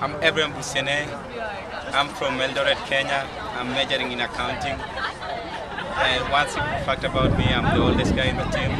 I'm Abraham Busienei. I'm from Eldoret, Kenya. I'm majoring in accounting. And one simple fact about me, I'm the oldest guy in the team.